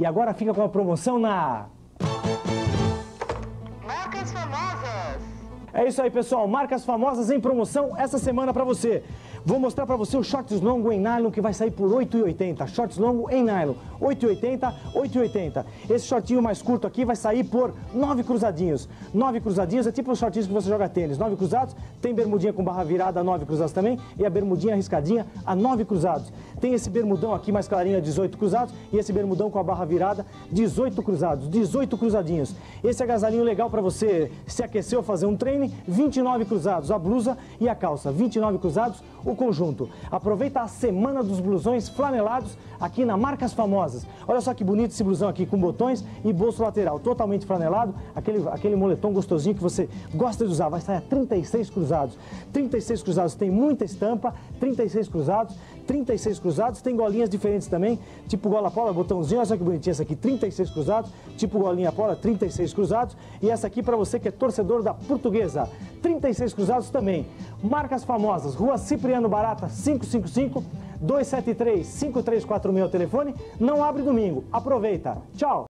E agora fica com a promoção na... Marcas famosas. É isso aí, pessoal. Marcas famosas em promoção essa semana para você. Vou mostrar para você o shorts longo em nylon que vai sair por R$ 8,80. Shorts longo em nylon, R$ 8,80, R$ 8,80. Esse shortinho mais curto aqui vai sair por 9 cruzadinhos. 9 cruzadinhos é tipo os shortinhos que você joga tênis. 9 cruzados, tem bermudinha com barra virada, 9 cruzados também. E a bermudinha arriscadinha a 9 cruzados. Tem esse bermudão aqui mais clarinho, a 18 cruzados. E esse bermudão com a barra virada, 18 cruzados. 18 cruzadinhos. Esse agasalhinho legal para você se aquecer ou fazer um treino, 29 cruzados. A blusa e a calça, 29 cruzados o conjunto. Aproveita a semana dos blusões flanelados aqui na Marcas Famosas. Olha só que bonito esse blusão aqui com botões e bolso lateral, totalmente flanelado, aquele, aquele moletom gostosinho que você gosta de usar. Vai sair a 36 cruzados. 36 cruzados tem muita estampa, 36 cruzados, 36 cruzados, tem golinhas diferentes também, tipo gola pola, botãozinho, olha só que bonitinha essa aqui, 36 cruzados, tipo golinha pola, 36 cruzados, e essa aqui para você que é torcedor da portuguesa, 36 cruzados também. Marcas famosas, Rua Cipriano Barata, 555, 273 5346 o telefone, não abre domingo. Aproveita. Tchau.